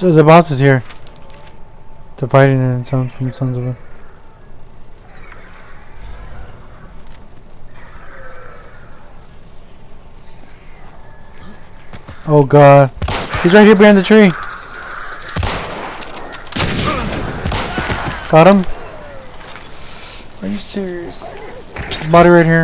the boss is here. They're fighting and sounds from the sounds of it. Oh god. He's right here behind the tree. Got him? Are you serious? Body right here.